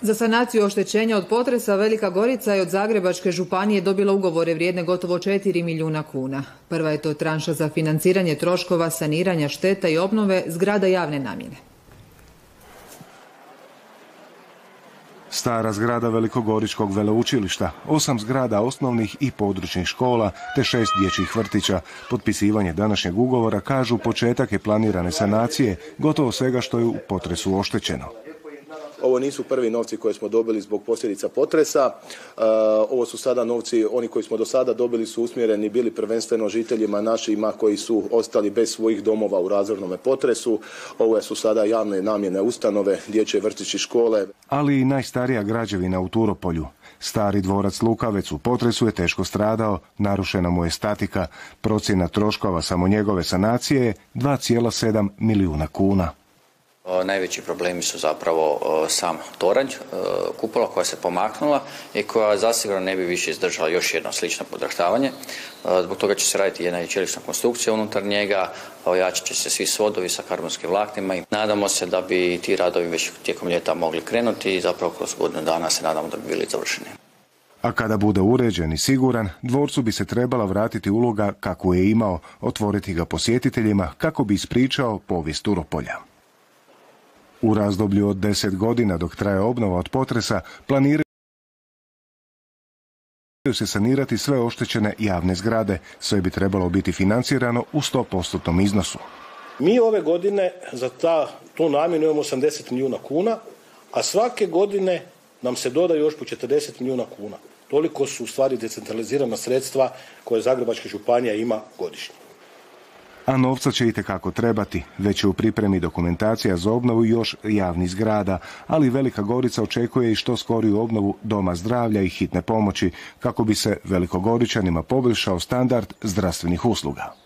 Za sanaciju oštećenja od potresa Velika Gorica je od Zagrebačke županije dobila ugovore vrijedne gotovo 4 milijuna kuna. Prva je to tranša za financiranje troškova saniranja šteta i obnove zgrada javne namjene. Stara zgrada Velikogoričkog veleučilišta, osam zgrada osnovnih i područnih škola te šest dječjih vrtića. Potpisivanje današnjeg ugovora kažu početak je planirane sanacije gotovo svega što je u potresu oštećeno. Ovo nisu prvi novci koje smo dobili zbog posljedica potresa. E, ovo su sada novci, oni koji smo do sada dobili su usmjereni bili prvenstveno žiteljima našima koji su ostali bez svojih domova u razornom potresu. Ovo su sada javne namjene ustanove, dječje vrtići škole. Ali i najstarija građevina u Turopolju. Stari dvorac Lukavec u potresu je teško stradao, narušena mu je statika. Procjena troškova samo njegove sanacije je 2,7 milijuna kuna. Najveći problemi su zapravo sam toranj, kupola koja se pomaknula i koja zasigurno ne bi više izdržala još jedno slično podrahtavanje. Zbog toga će se raditi jedna i čelična konstrukcija unutar njega, ojačat će se svi svodovi sa karbonskim vlaknima i nadamo se da bi ti radovi već tijekom ljeta mogli krenuti i zapravo kroz godinu dana se nadamo da bi bili završeni. A kada bude uređen i siguran, dvorcu bi se trebala vratiti uloga kakvu je imao, otvoriti ga posjetiteljima kako bi ispričao povijest Turopolja. U razdoblju od deset godina dok traje obnova od potresa planiraju se sanirati sve oštećene javne zgrade. Sve bi trebalo biti financirano u 100% iznosu. Mi ove godine za ta, tu namjenu imamo 80 milijuna kuna, a svake godine nam se doda još po 40 milijuna kuna. Toliko su u stvari decentralizirana sredstva koje Zagrebačka županija ima godišnje a novca će i tekako trebati. Već je u pripremi dokumentacija za obnovu još javnih zgrada, ali Velika Gorica očekuje i što skoriju obnovu doma zdravlja i hitne pomoći kako bi se velikogoričanima poboljšao standard zdravstvenih usluga.